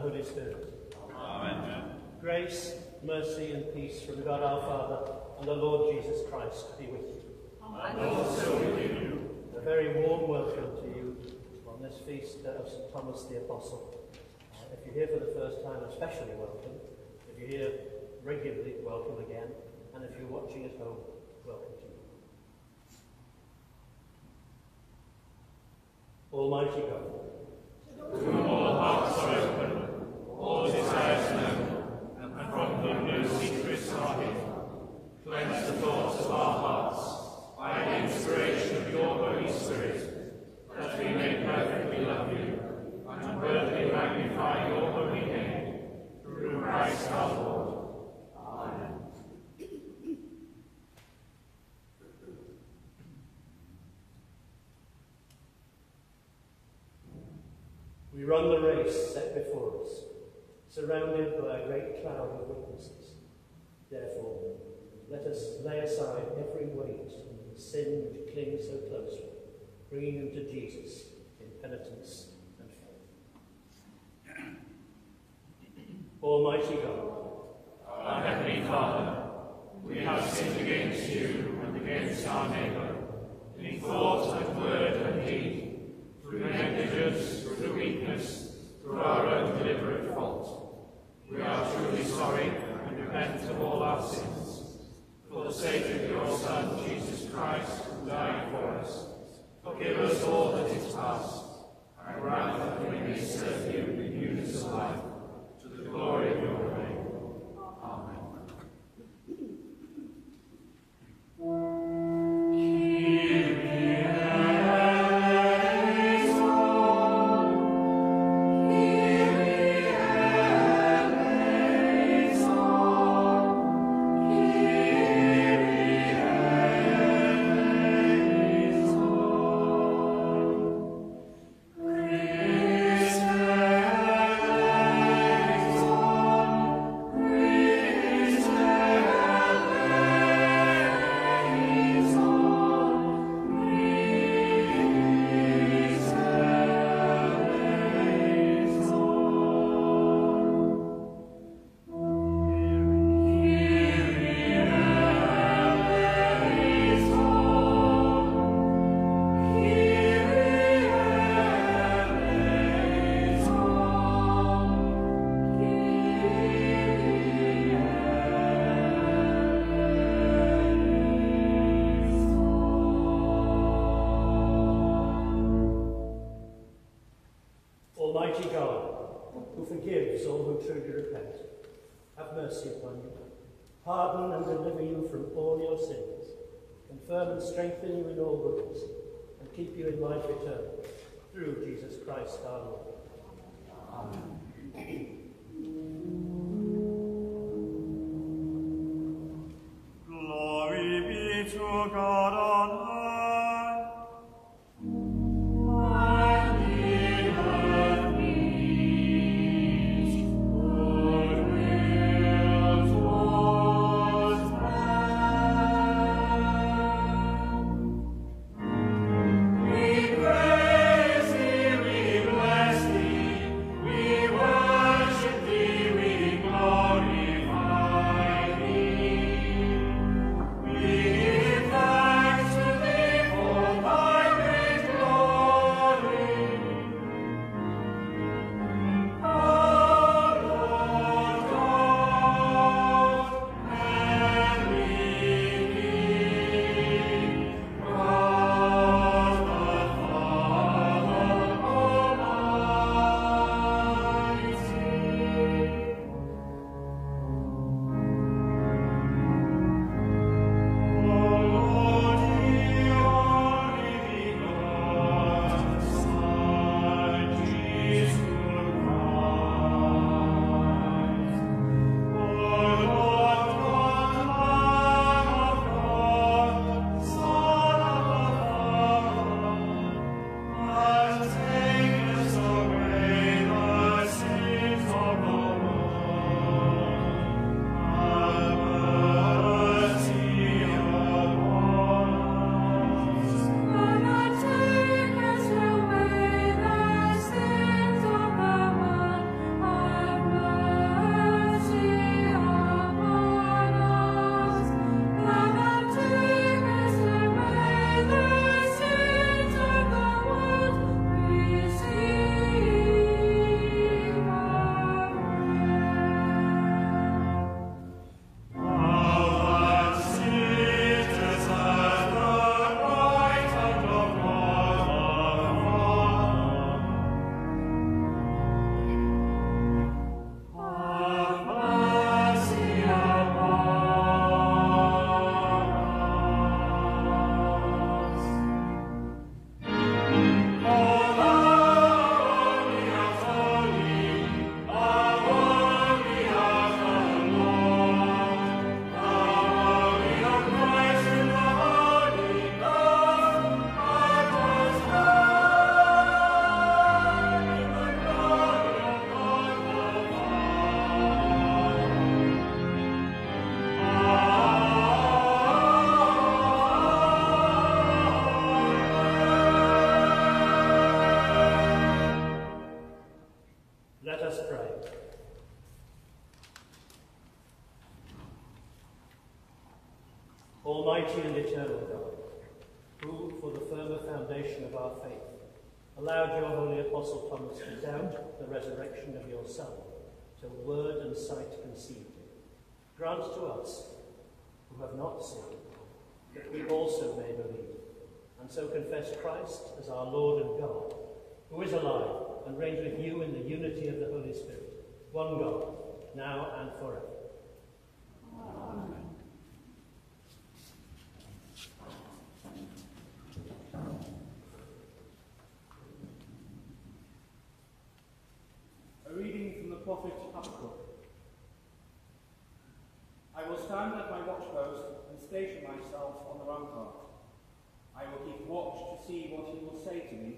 Holy Spirit. Amen. Grace, mercy, and peace from God our Father and the Lord Jesus Christ be with you. And also with you. A very warm welcome to you on this feast of St. Thomas the Apostle. Uh, if you're here for the first time, especially welcome. If you're here regularly, welcome again. And if you're watching at home, welcome to you. Almighty God. To whom all hearts are open, all desires known, and from whom no secrets are hidden. Cleanse the thoughts of our hearts by the inspiration of your Holy Spirit, that we may perfectly love you and worthily magnify your holy name We run the race set before us, surrounded by a great cloud of witnesses. Therefore, let us lay aside every weight and the sin which clings so closely, bringing them to Jesus in penitence and faith. Almighty God, Our Heavenly Father, we have sinned against you and against our neighbour, in thought and word and deed, through negligence, through weakness, through our own deliberate fault. We are truly sorry and repent of all our sins. For the sake of your Son, Jesus Christ, who died for us, forgive us all that is past, and that we may serve you in newness of life, glory. your Jesus Son, till word and sight conceived. Him, grant to us, who have not seen, that we also may believe, and so confess Christ as our Lord and God, who is alive and reigns with you in the unity of the Holy Spirit, one God, now and forever. A reading from the prophet Habakkuk. I will stand at my watchpost and station myself on the rampart. I will keep watch to see what he will say to me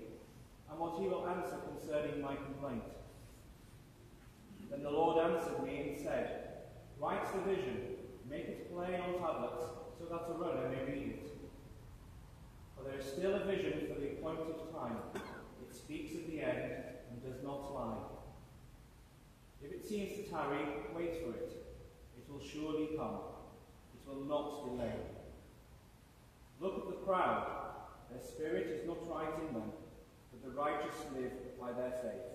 and what he will answer concerning my complaint. Then the Lord answered me and said, Write the vision, make it plain on tablets, so that a runner may read it. For there is still a vision for the appointed time. It speaks of the end and does not lie. If it seems to tarry, wait for it. It will surely come. It will not delay. Look at the proud. Their spirit is not right in them, but the righteous live by their faith.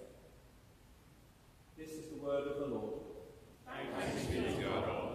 This is the word of the Lord. Thanks be to God.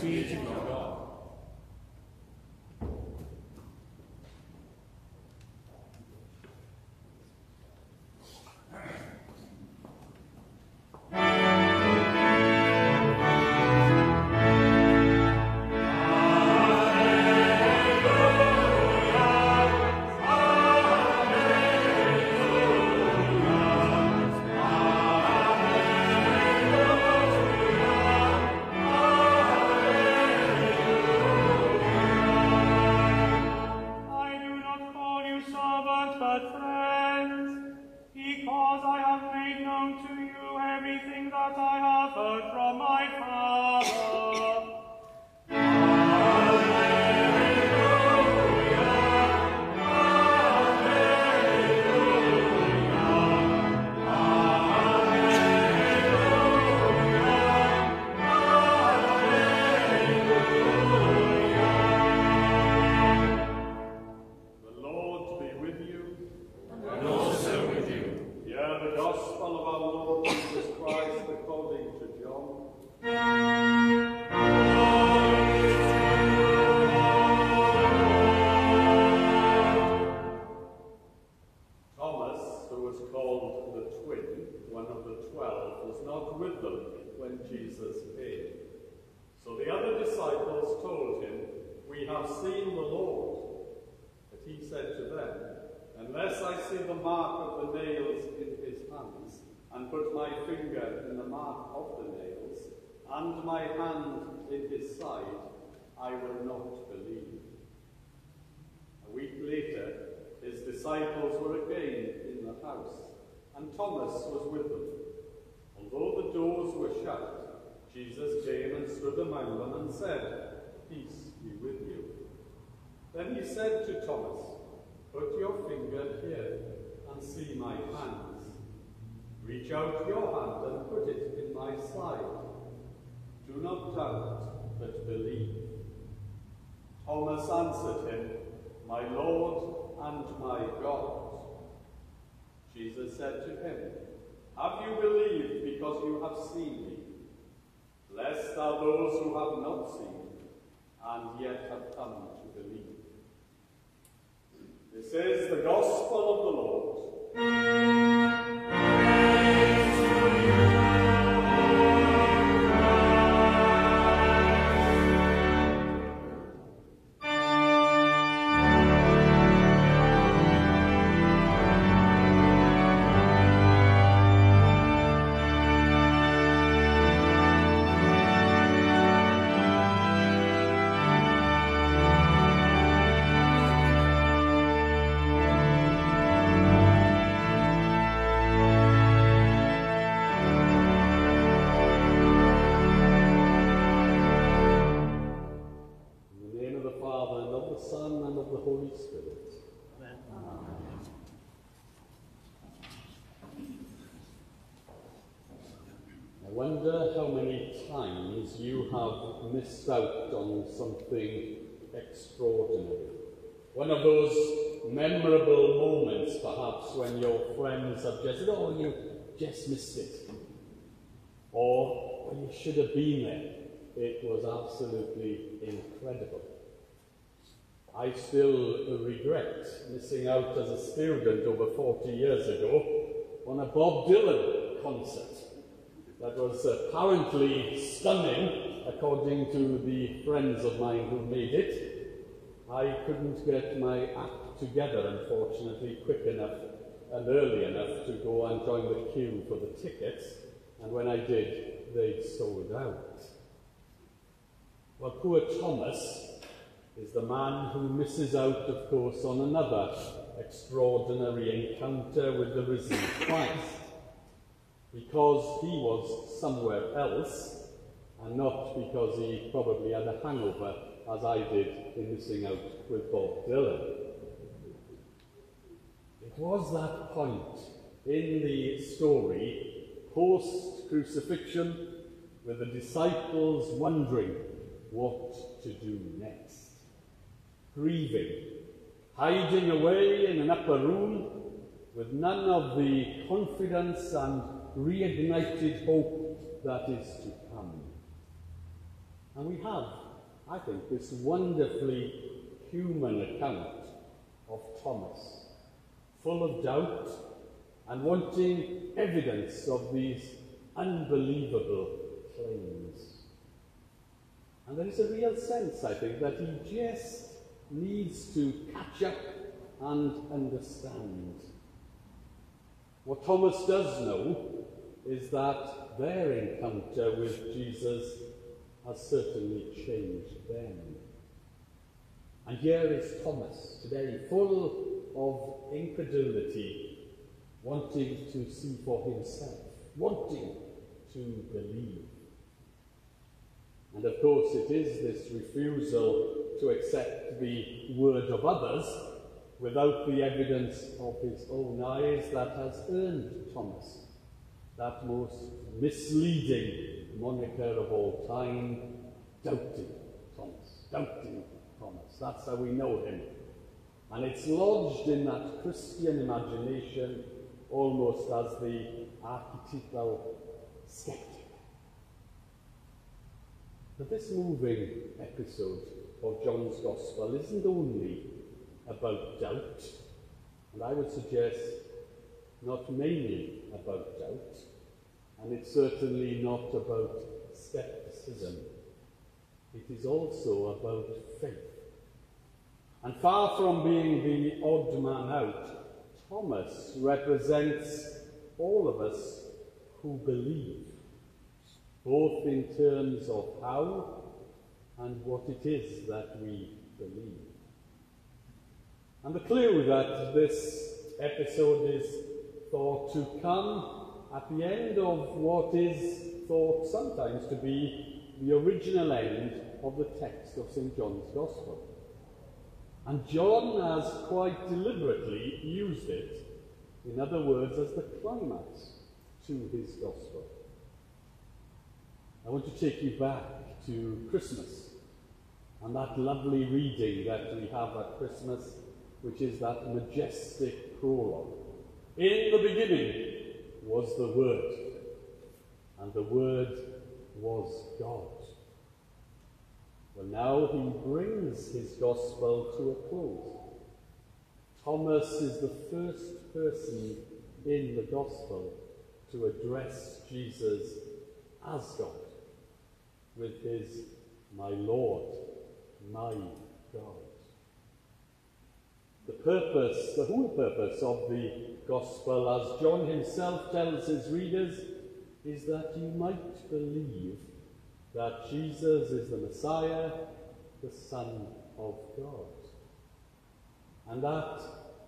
Thanks be to God. Mark of the nails in his hands, and put my finger in the mark of the nails, and my hand in his side, I will not believe. A week later, his disciples were again in the house, and Thomas was with them. Although the doors were shut, Jesus came and stood among them and said, Peace be with you. Then he said to Thomas, Put your finger here see my hands. Reach out your hand and put it in my side. Do not doubt, but believe. Thomas answered him, My Lord and my God. Jesus said to him, Have you believed because you have seen me? Blessed are those who have not seen and yet have come to believe. This is the gospel of the 嗯 out on something extraordinary. One of those memorable moments, perhaps, when your friends have just said, Oh, you just missed it. Or, well, you should have been there. It was absolutely incredible. I still regret missing out as a student over 40 years ago on a Bob Dylan concert. That was apparently stunning, according to the friends of mine who made it. I couldn't get my act together, unfortunately, quick enough and early enough to go and join the queue for the tickets, and when I did, they'd sold out. Well, poor Thomas is the man who misses out, of course, on another extraordinary encounter with the risen Christ, because he was somewhere else, and not because he probably had a hangover, as I did in missing out with Bob Dylan. It was that point in the story, post crucifixion, with the disciples wondering what to do next. Grieving, hiding away in an upper room with none of the confidence and reignited hope that is to. And we have, I think, this wonderfully human account of Thomas, full of doubt and wanting evidence of these unbelievable claims. And there is a real sense, I think, that he just needs to catch up and understand. What Thomas does know is that their encounter with Jesus has certainly changed them. And here is Thomas today, full of incredulity, wanting to see for himself, wanting to believe. And of course, it is this refusal to accept the word of others without the evidence of his own eyes that has earned Thomas that most misleading moniker of all time, doubting Thomas. Doubting Thomas. That's how we know him. And it's lodged in that Christian imagination almost as the archetypal skeptic. But this moving episode of John's Gospel isn't only about doubt, and I would suggest not mainly about doubt, and it's certainly not about skepticism. It is also about faith. And far from being the odd man out, Thomas represents all of us who believe, both in terms of how and what it is that we believe. And the clue that this episode is thought to come at the end of what is thought sometimes to be the original end of the text of St. John's Gospel. And John has quite deliberately used it, in other words, as the climax to his Gospel. I want to take you back to Christmas and that lovely reading that we have at Christmas, which is that majestic prologue. In the beginning was the Word, and the Word was God. Well, now he brings his gospel to a close. Thomas is the first person in the gospel to address Jesus as God with his, My Lord, my God. The purpose, the whole purpose of the gospel, as John himself tells his readers, is that you might believe that Jesus is the Messiah, the Son of God. And that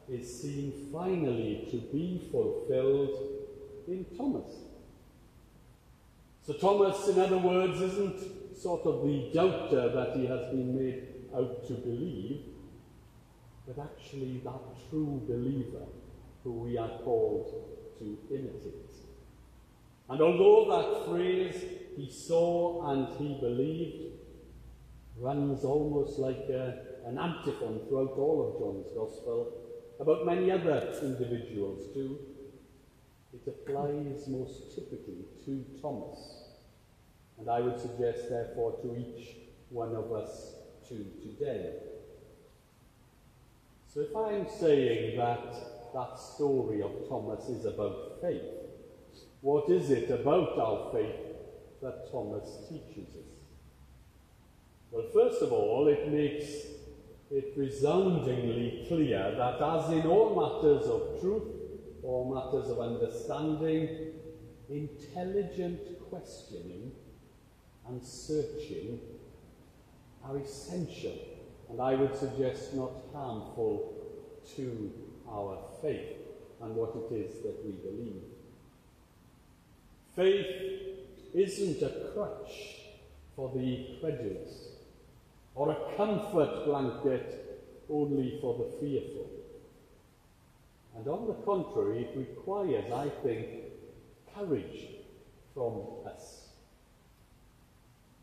is seen finally to be fulfilled in Thomas. So, Thomas, in other words, isn't sort of the doubter that he has been made out to believe, but actually that true believer who we are called to imitate. And although that phrase, he saw and he believed, runs almost like a, an antiphon throughout all of John's Gospel, about many other individuals too, it applies most typically to Thomas. And I would suggest, therefore, to each one of us too today. So if I'm saying that that story of Thomas is about faith, what is it about our faith that Thomas teaches us? Well, first of all, it makes it resoundingly clear that as in all matters of truth or matters of understanding, intelligent questioning and searching are essential, and I would suggest not harmful to our faith and what it is that we believe. Faith isn't a crutch for the credulous or a comfort blanket only for the fearful. And on the contrary, it requires, I think, courage from us.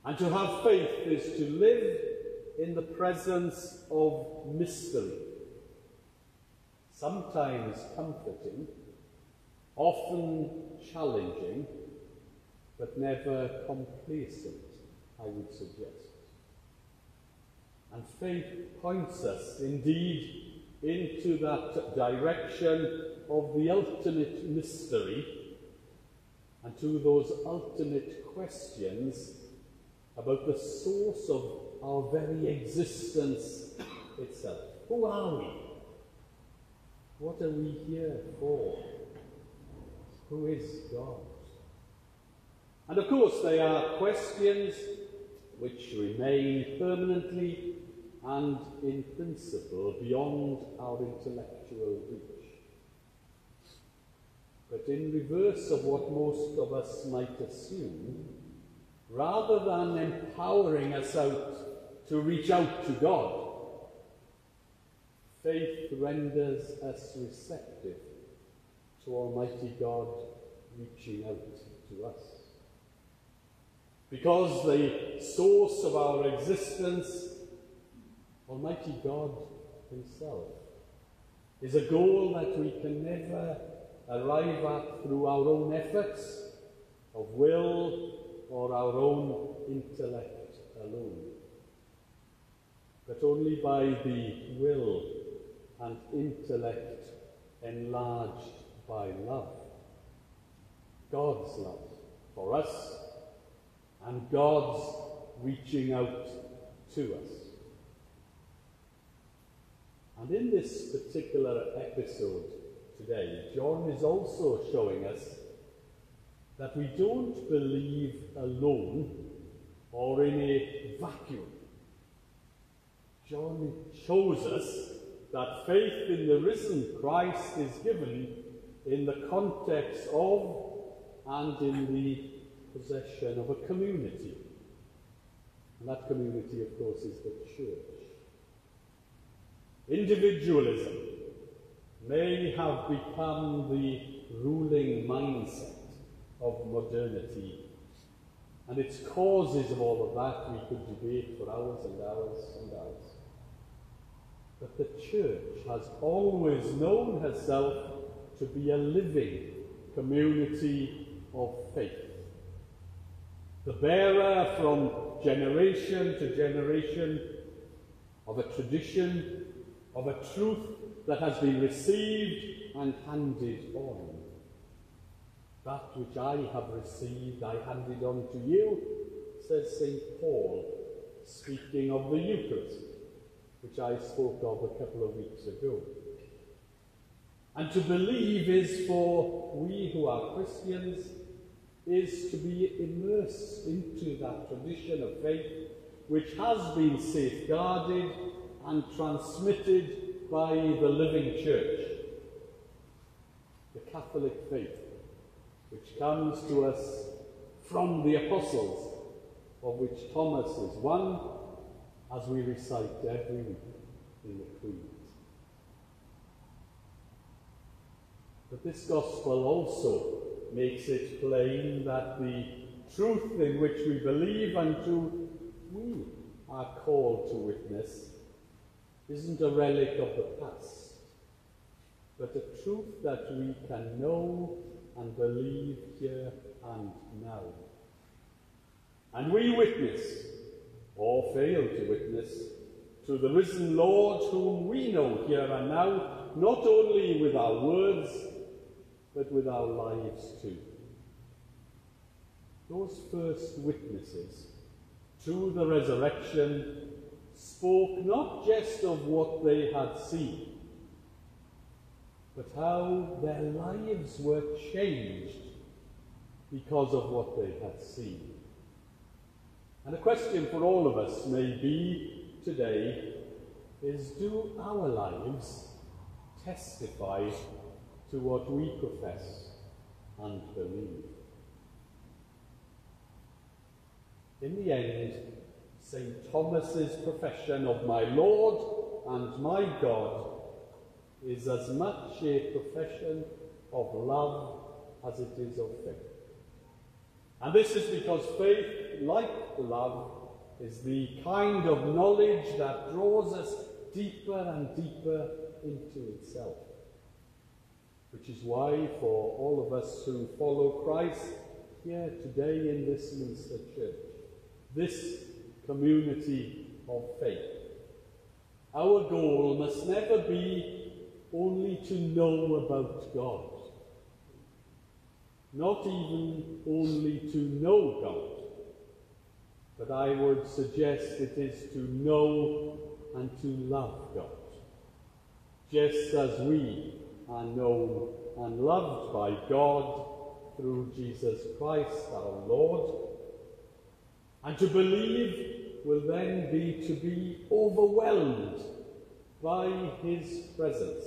And to have faith is to live in the presence of mystery, sometimes comforting, often challenging, but never complacent, I would suggest. And faith points us, indeed, into that direction of the ultimate mystery and to those ultimate questions about the source of our very existence itself. Who are we? What are we here for? Who is God? And of course, they are questions which remain permanently and in principle beyond our intellectual reach. But in reverse of what most of us might assume, rather than empowering us out to reach out to God, faith renders us receptive to Almighty God reaching out to us. Because the source of our existence, Almighty God Himself, is a goal that we can never arrive at through our own efforts of will or our own intellect alone, but only by the will and intellect enlarged by love. God's love for us and God's reaching out to us. And in this particular episode today, John is also showing us that we don't believe alone or in a vacuum. John shows us that faith in the risen Christ is given in the context of and in the possession of a community. And that community, of course, is the church. Individualism may have become the ruling mindset of modernity. And its causes of all of that we could debate for hours and hours and hours. But the church has always known herself to be a living community of faith. The bearer from generation to generation of a tradition, of a truth that has been received and handed on. That which I have received, I handed on to you, says St. Paul, speaking of the Eucharist, which I spoke of a couple of weeks ago. And to believe is for we who are Christians, is to be immersed into that tradition of faith which has been safeguarded and transmitted by the living church. The Catholic faith, which comes to us from the apostles, of which Thomas is one, as we recite every week in the Creed. But this gospel also makes it plain that the truth in which we believe and to we are called to witness isn't a relic of the past, but a truth that we can know and believe here and now. And we witness, or fail to witness, to the risen Lord whom we know here and now, not only with our words, but with our lives too. Those first witnesses to the resurrection spoke not just of what they had seen, but how their lives were changed because of what they had seen. And a question for all of us may be today is do our lives testify to what we profess and believe? In the end, St. Thomas's profession of my Lord and my God is as much a profession of love as it is of faith. And this is because faith, like love, is the kind of knowledge that draws us deeper and deeper into itself. Which is why, for all of us who follow Christ here today in this Minster Church, this community of faith, our goal must never be only to know about God. Not even only to know God, but I would suggest it is to know and to love God. Just as we are known and loved by God through Jesus Christ our Lord. And to believe will then be to be overwhelmed by his presence.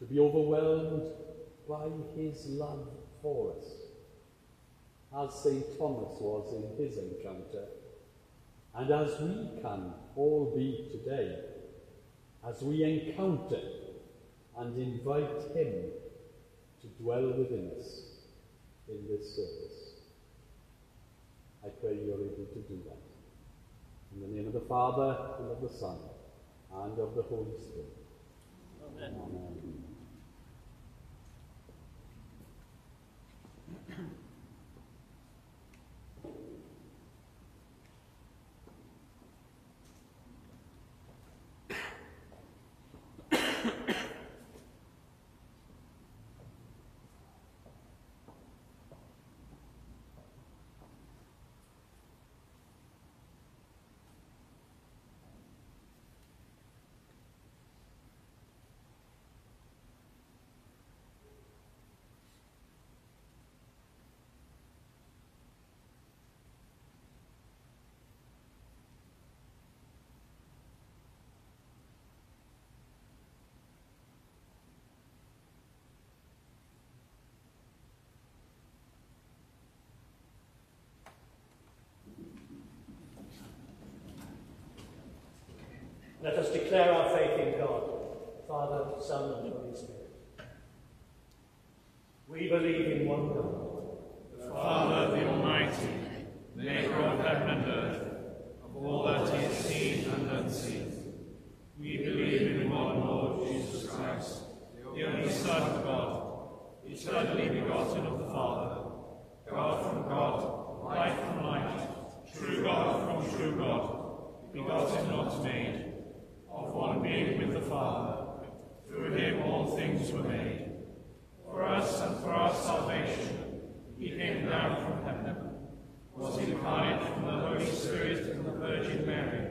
To be overwhelmed by his love for us, as St. Thomas was in his encounter, and as we can all be today, as we encounter and invite him to dwell within us in this service. I pray you're able to do that. In the name of the Father, and of the Son, and of the Holy Spirit. Amen. Amen. Let us declare our faith in God, Father, Son, and Holy Spirit. We believe in one God, the Father, the Almighty, maker of heaven and earth, of all that is seen and unseen. We believe in one Lord Jesus Christ, the only Son of God, eternally begotten of the Father, God from God, light from light, true God from true God, begotten not made, of one being with the Father. Through him all things were made. For us and for our salvation, he came down from heaven, was incarnate from the Holy Spirit and the Virgin Mary,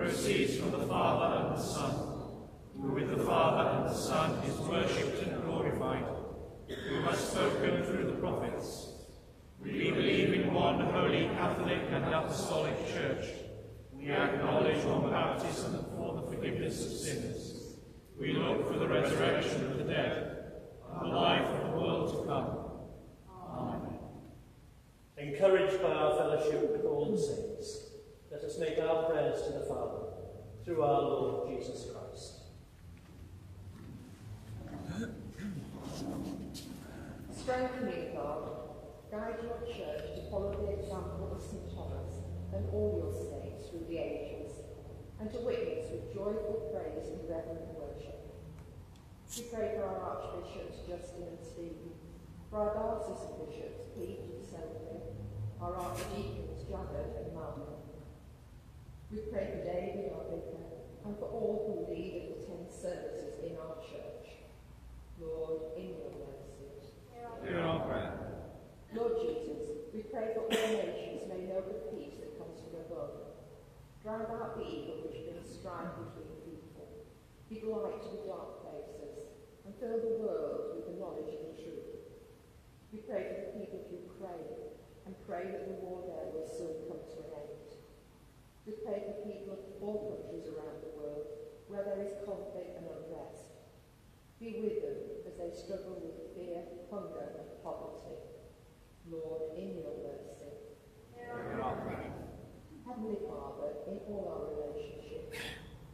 proceeds from the Father and the Son, who with the Father and the Son is worshipped and glorified, who has spoken through the prophets. We believe in one holy Catholic and Apostolic Church. We acknowledge one baptism for the forgiveness of sins. We look for the resurrection of the dead and the life of the world to come. Amen. Encouraged by our fellowship with all the saints, let us make our prayers to the Father through our Lord Jesus Christ. Strengthen me, God. Guide your church to follow the example of St. Thomas and all your saints through the ages, and to witness with joyful praise and reverent worship. We pray for our archbishops, Justin and Stephen, for our diocesan bishops, Pete and Selby, our archdeacons, Jared and Malcolm. We pray for David, our vicar, and for all who lead and attend services in our church. Lord, in your mercy. Hear our prayer. Lord Jesus, we pray that all nations may know the peace that comes from above. Drive out the evil which brings strife between people. Give light to the dark places, and fill the world with the knowledge of the truth. We pray for the people of Ukraine, and pray that the war there will soon come to an end. We pray for people of all countries around the world, where there is conflict and unrest. Be with them as they struggle with fear, hunger, and poverty. Lord, in your mercy. Heavenly Father, in all our relationships,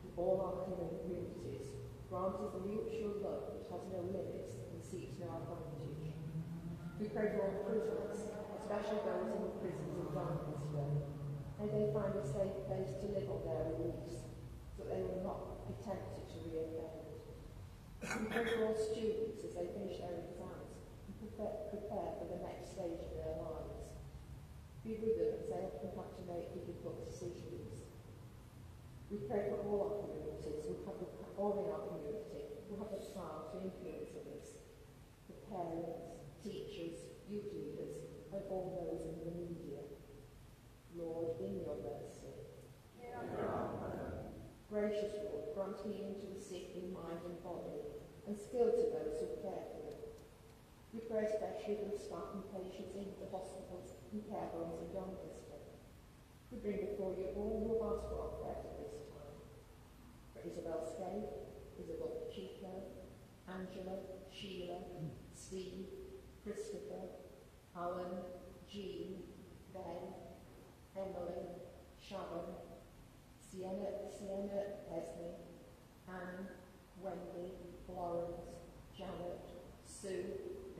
in all our communities, grant us the mutual love which has no limits and seeks no advantage. We pray for our prisoners, especially those in the prisons of darkness they find a safe place to live on their release, so they will not be tempted to reoffend. We for all students as they finish their exams and prepare, for the next stage of their lives. Be with them as they often have to make difficult decisions. We pray for all our communities who have all in our community who have the power to influence others, the parents, teachers, youth leaders, and all those in the media. Lord, in your mercy. Gracious Lord, grant healing to the sick in mind and body, and skill to those who care for them. We pray especially for the staff and patients in the hospitals and care homes in Doncaster. We bring before you all who have asked for our prayers at this time. For Isabel Scaife, Isabel Chico, Angela, Sheila, Steve, Christopher, Alan, Jean, Ben, Emily, Sharon, Sienna, Sienna Leslie, Anne, Wendy, Florence, Janet, Sue,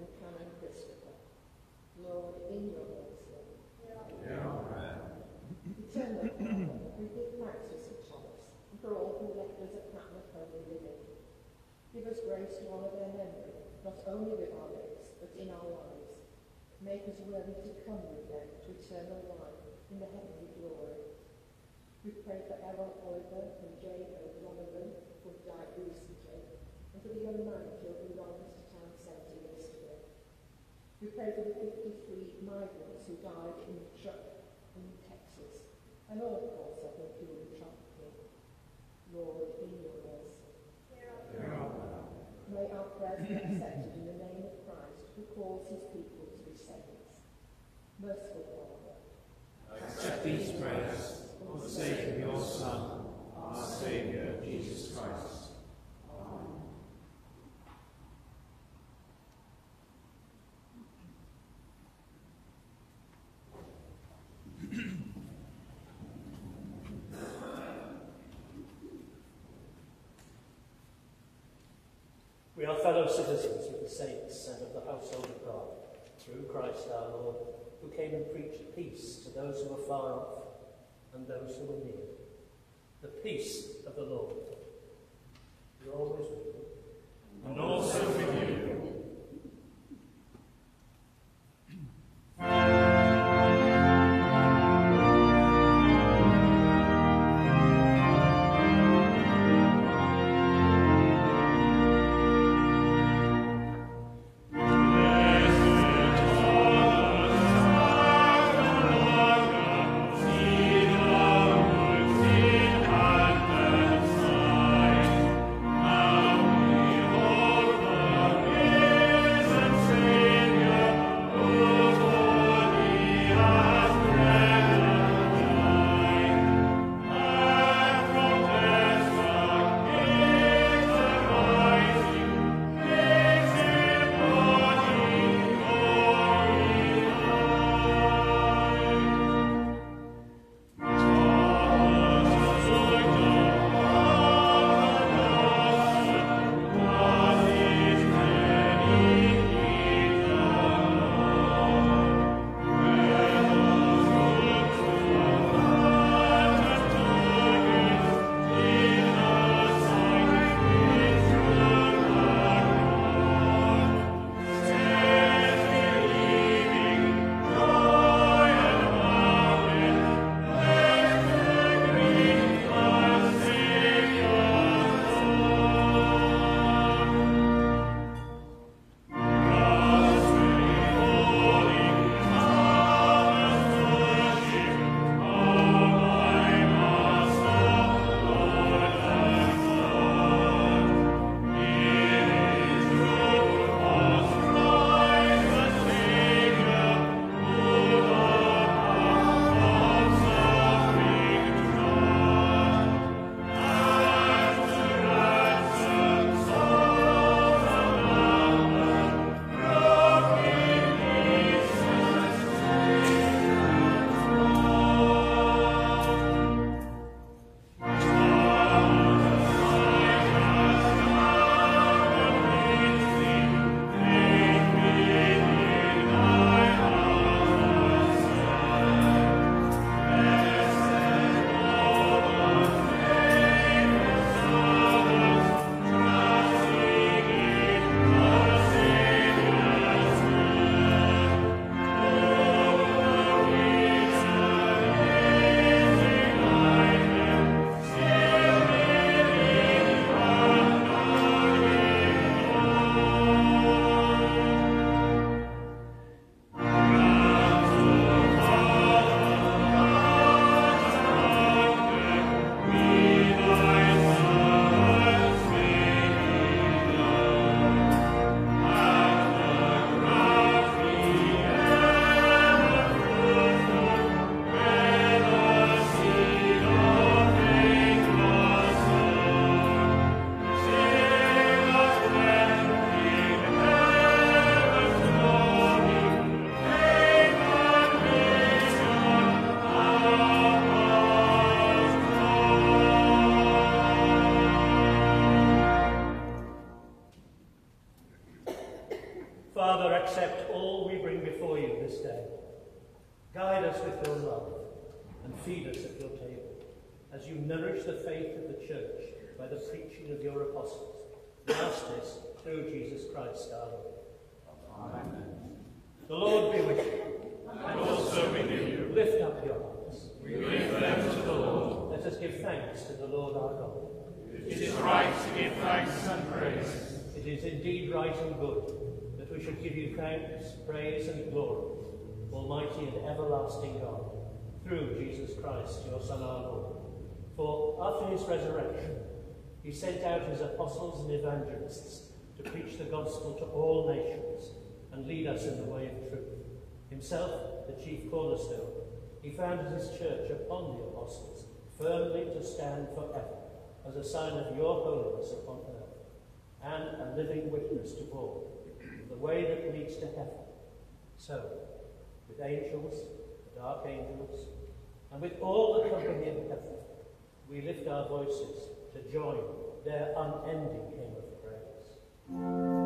and Canon Christopher. Lord, in your mercy. Eternal Father, we give thanks for St. Thomas and for all who left us at Patmos Holy Living. Give us grace to honour their memory, not only with our lips, but in our lives. Make us worthy to come with them to eternal life in the heavenly glory. We pray for Errol Oliver and Jane O'Donovan, who died recently, and for the young man killed in Doncaster Town Centre yesterday. We pray for the 53 migrants who died in the truck in Texas, and all, of course, of the human trafficking. Lord, in your ears. May our prayers be accepted in the name of Christ, who calls his people to be saints. Merciful Father, Accept these prayers for the sake of your Son, our Saviour, Jesus Christ. Amen. We are fellow citizens with the saints and of the household of God, through Christ our Lord, who came and preached peace to those who were far off and those who were near. The peace of the Lord. To the Lord our God. It is right to give thanks and praise. It is indeed right and good that we should give you thanks, praise, and glory, Almighty and everlasting God, through Jesus Christ, your Son, our Lord. For after his resurrection, he sent out his apostles and evangelists to preach the gospel to all nations and lead us in the way of truth. Himself, the chief cornerstone, he founded his church upon the apostles, firmly to stand forever as a sign of your holiness upon earth and a living witness to all the way that leads to heaven. So, with angels and archangels and with all the company of heaven, we lift our voices to join their unending hymn of praise.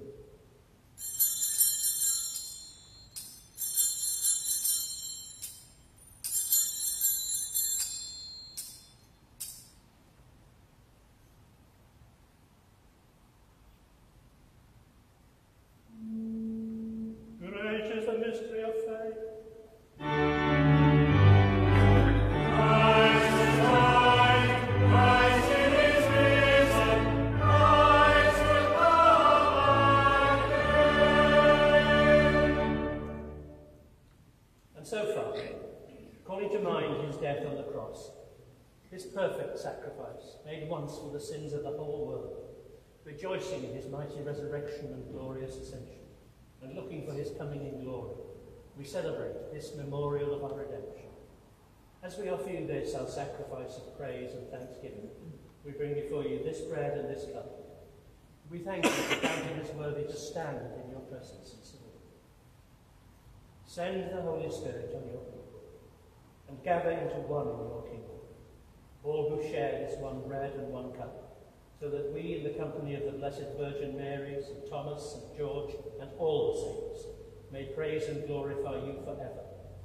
Rejoicing in his mighty resurrection and glorious ascension, and looking for his coming in glory, we celebrate this memorial of our redemption. As we offer you this, our sacrifice of praise and thanksgiving, we bring before you this bread and this cup. We thank you for counting us worthy to stand in your presence and serve. Send the Holy Spirit on your people and gather into one in your kingdom, all who share this one bread and one cup, so that we, in the company of the Blessed Virgin Mary, St. Thomas, St. George, and all the saints, may praise and glorify you forever,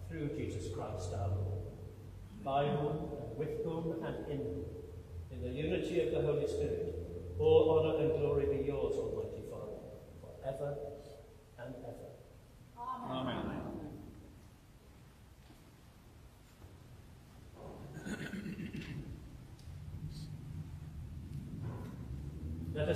through Jesus Christ our Lord, by whom, and with whom, and in whom, in the unity of the Holy Spirit, all honour and glory be yours, Almighty Father, forever and ever. Amen. Let us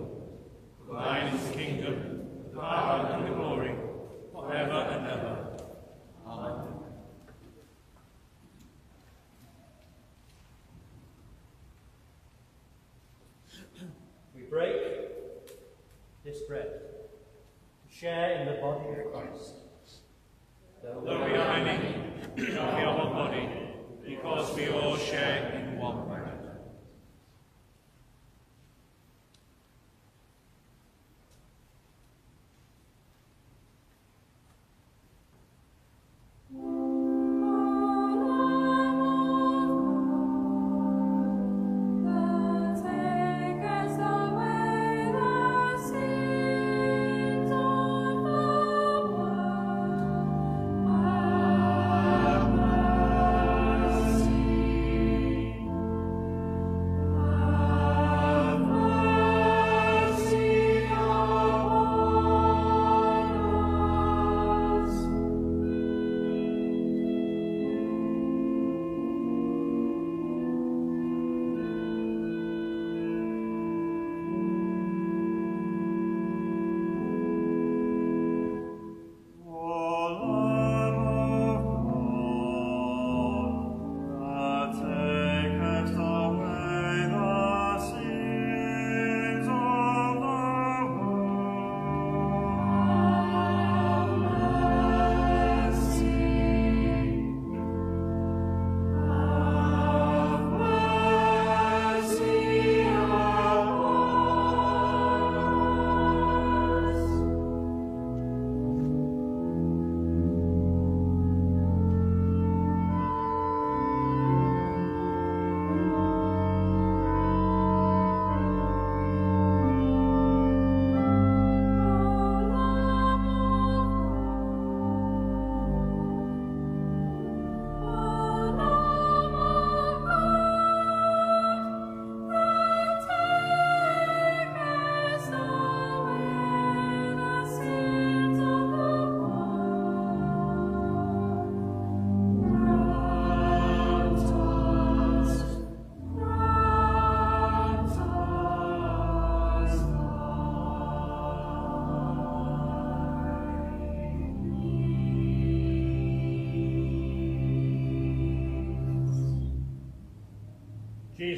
Thine is the kingdom, the power, and the glory, forever and ever. Amen. we break this bread to share in the body of Christ. Though Though we are many, we are one body, because we all share in one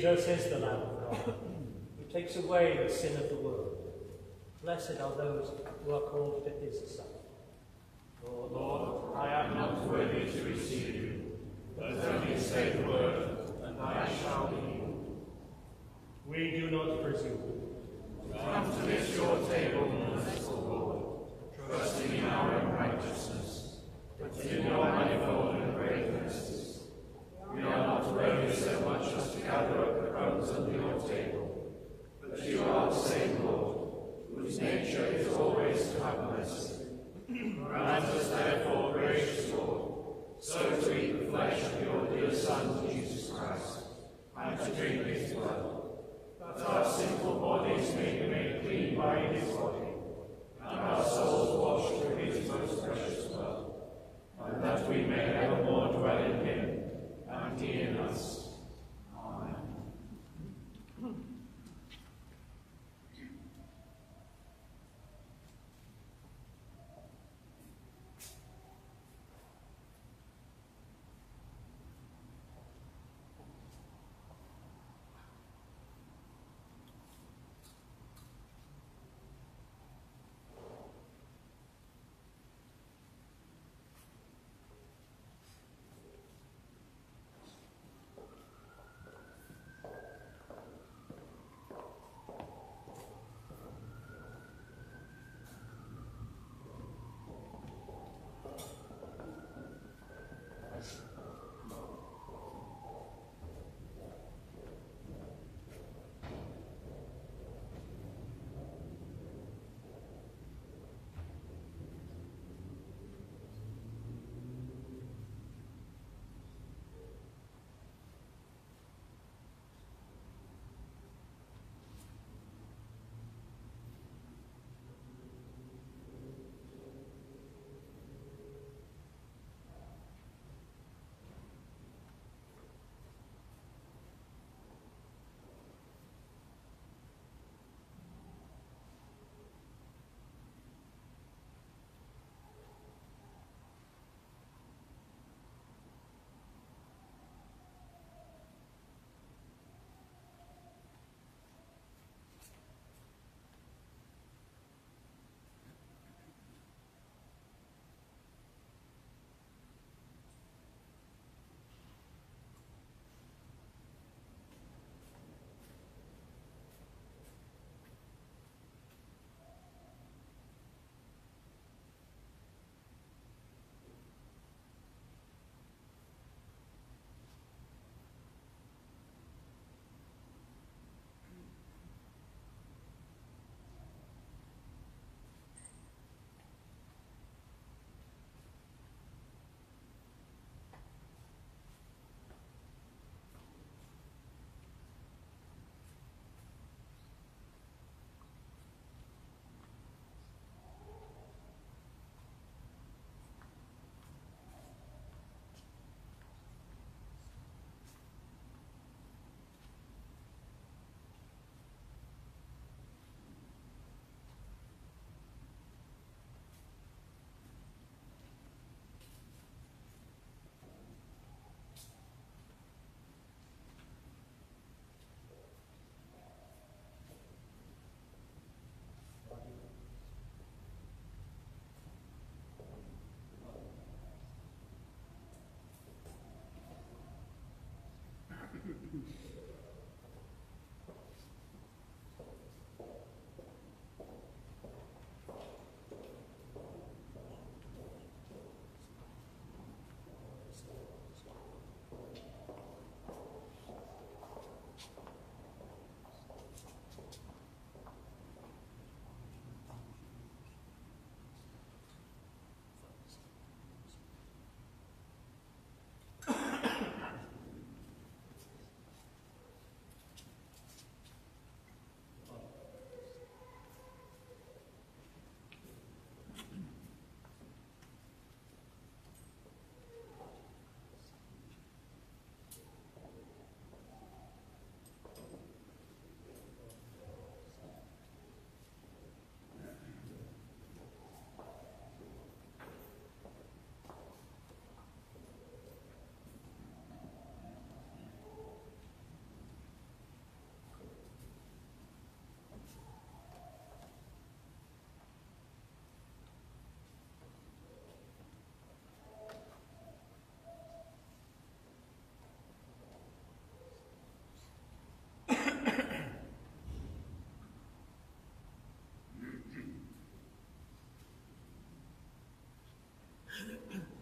Jesus is the Lamb of God, who takes away the sin of Mm-hmm. Amen.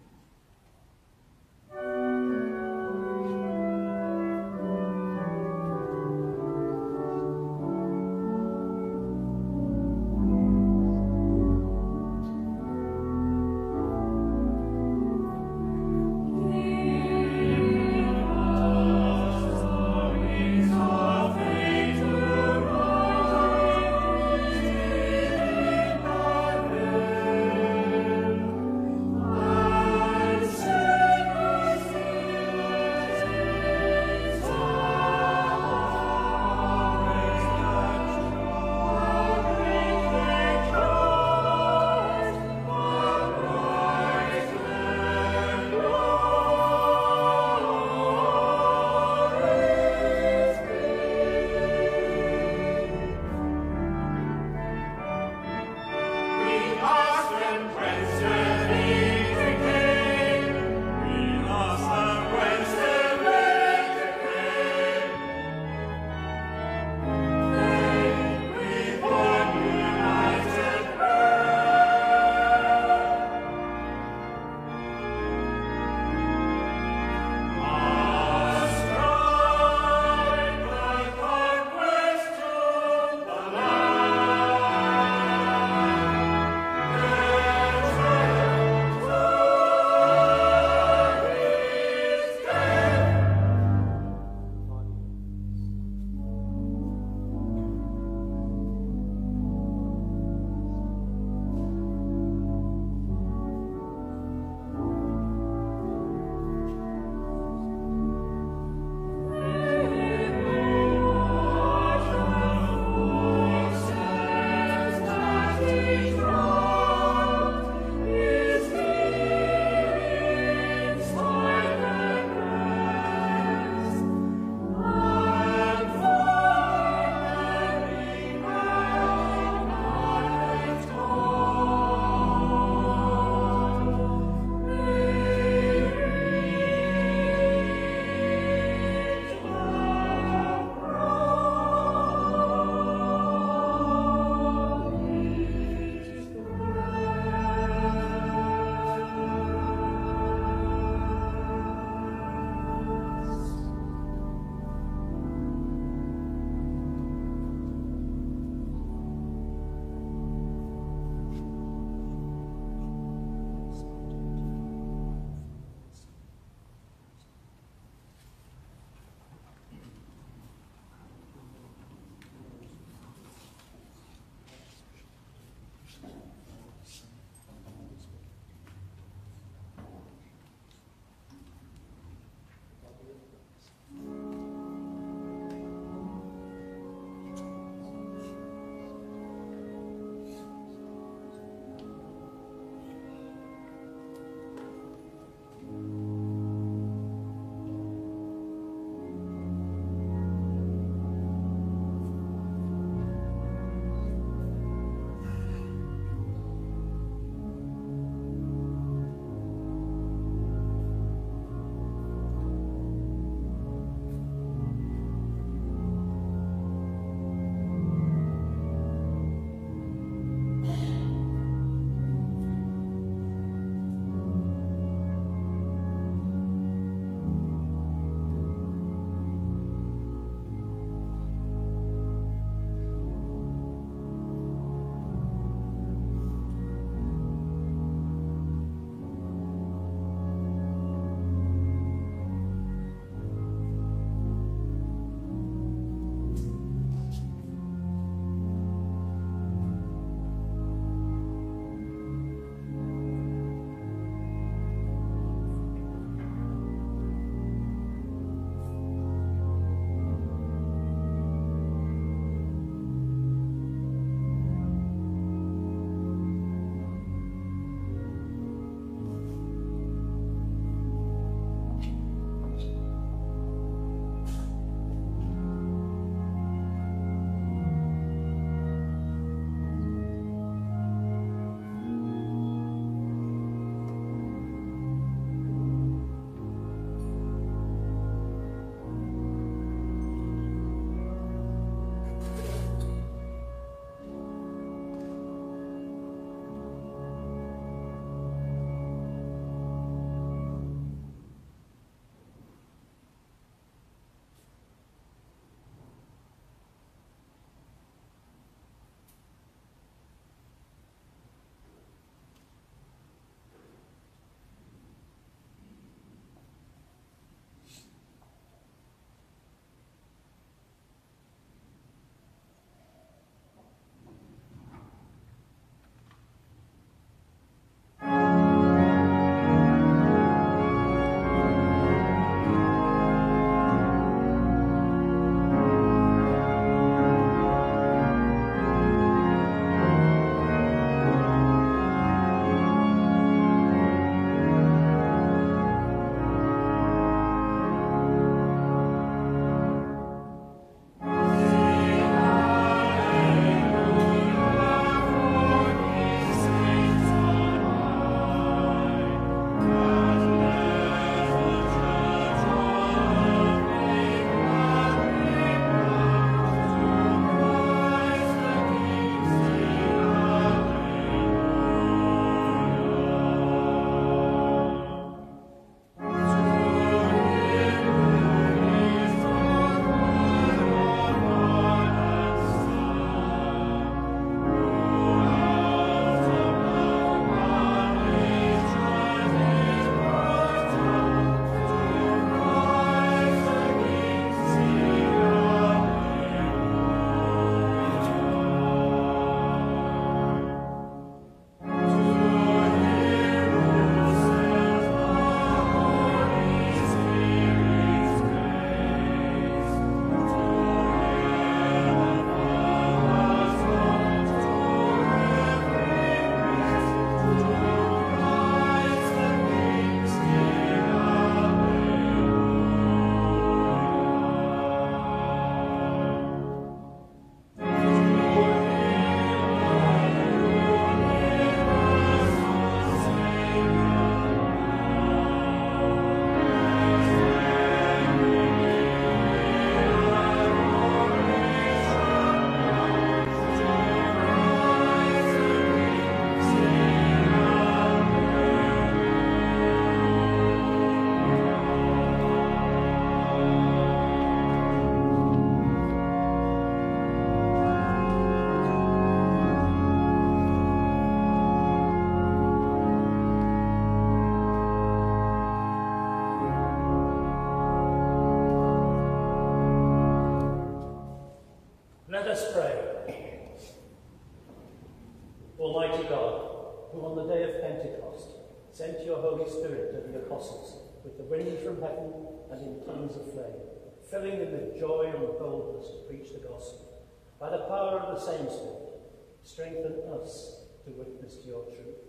boldness to preach the gospel. By the power of the same Spirit, strengthen us to witness to your truth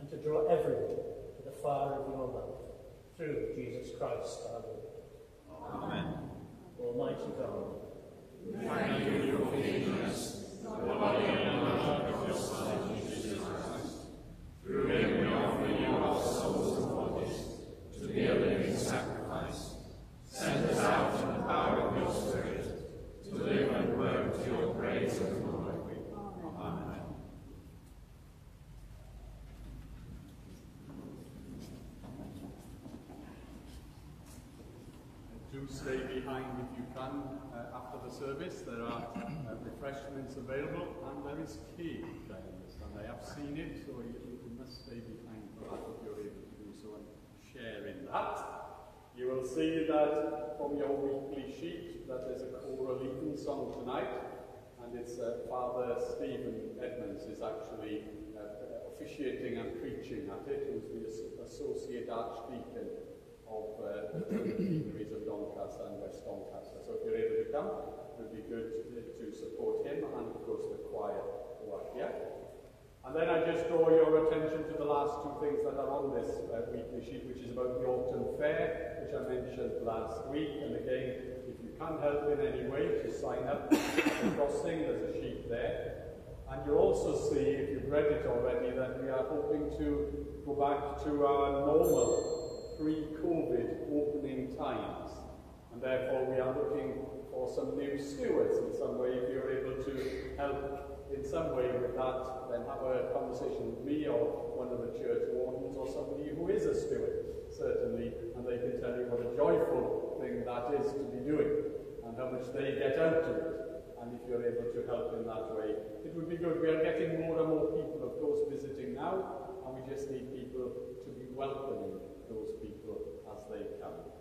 and to draw everyone to the fire of your love through Jesus Christ our Lord. Amen. Almighty God, Thank you for feeding us, the body and blood of your Son, Jesus Christ. Through him we offer you our souls and bodies to be a living sacrifice. Send us out in the power of your Spirit to live and work to your praise and glory. Amen. Do stay behind if you can uh, after the service. There are uh, refreshments available and there is cake, understand. I have seen it, so you, you must stay behind for that if you're able to do so and share in that. You will see that from your weekly sheet that there's a choral Evensong tonight and it's uh, Father Stephen Edmonds is actually uh, officiating and preaching at it, who's the Associate Archdeacon of uh, the deaneries of Doncaster and West Doncaster. So if you're able to come, it would be good to, to support him and of course the choir who here. And then I just draw your attention to the last two things that are on this uh, weekly sheet, which is about the autumn fair, which I mentioned last week. And again, if you can help in any way, just sign up for crossing. There's a sheet there. And you'll also see, if you've read it already, that we are hoping to go back to our normal pre-COVID opening times. And therefore we are looking for some new stewards in some way. If you're able to help in some way with that, then have a conversation with me or one of the church wardens or somebody who is a steward, certainly, and they can tell you what a joyful thing that is to be doing and how much they get out of it. And if you're able to help in that way, it would be good. We are getting more and more people, of course, visiting now, and we just need people to be welcoming they come.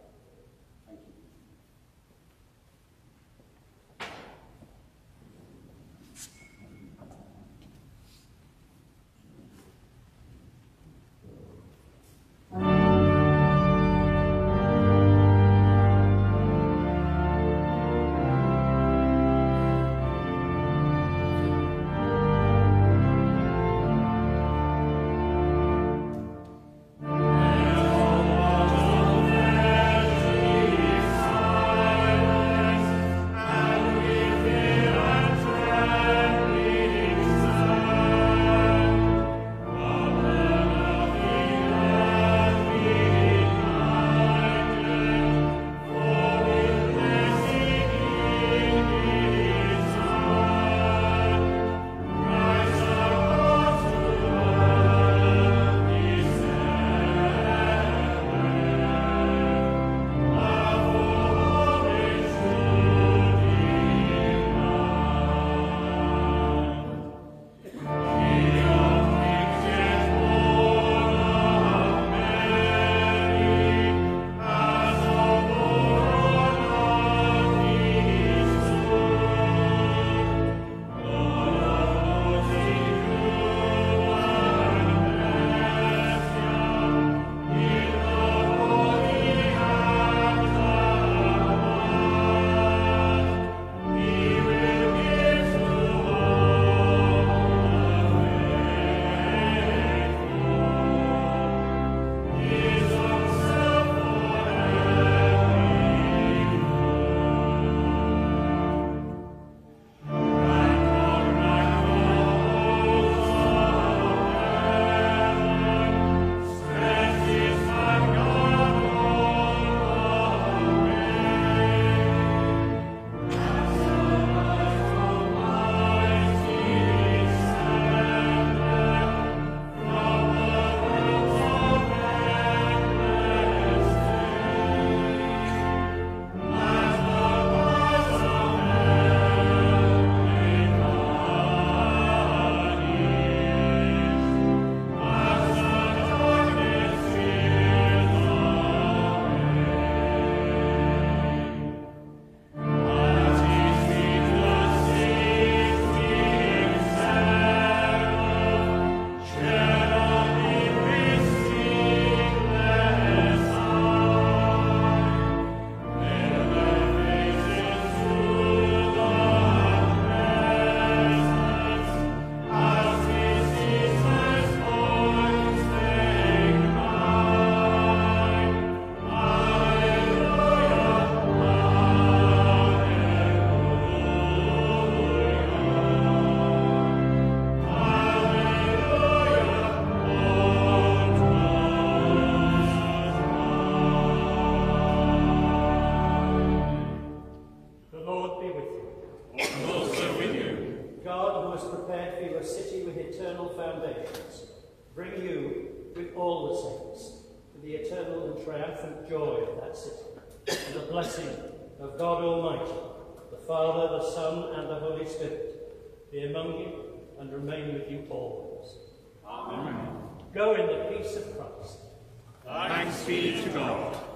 Amen. Go in the peace of Christ. Thanks be to God.